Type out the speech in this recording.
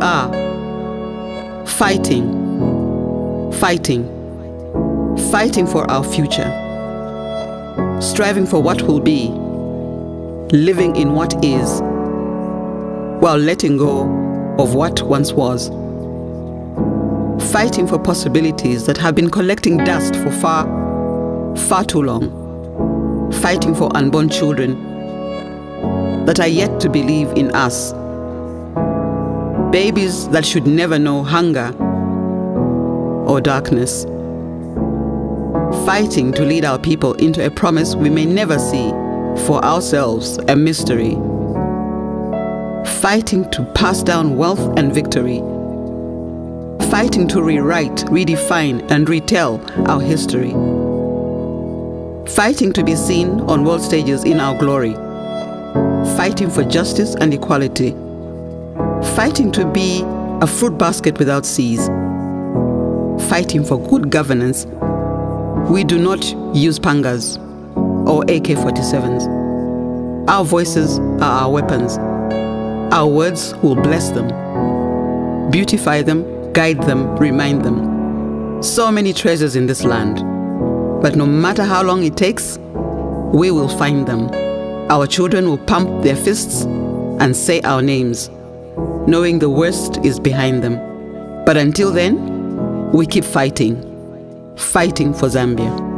are fighting, fighting, fighting for our future, striving for what will be, living in what is, while letting go of what once was. Fighting for possibilities that have been collecting dust for far, far too long. Fighting for unborn children that are yet to believe in us. Babies that should never know hunger or darkness. Fighting to lead our people into a promise we may never see, for ourselves a mystery. Fighting to pass down wealth and victory. Fighting to rewrite, redefine, and retell our history. Fighting to be seen on world stages in our glory. Fighting for justice and equality. Fighting to be a fruit basket without seeds. Fighting for good governance. We do not use pangas or AK 47s. Our voices are our weapons. Our words will bless them, beautify them, guide them, remind them. So many treasures in this land. But no matter how long it takes, we will find them. Our children will pump their fists and say our names, knowing the worst is behind them. But until then, we keep fighting, fighting for Zambia.